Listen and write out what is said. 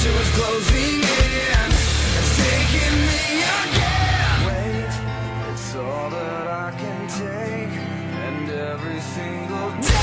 Closing in. It's taking me again. Wait, it's all that I can take, and every single day.